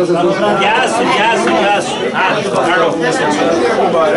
Γεια σου, γεια σου, γεια σου. Α, καλό.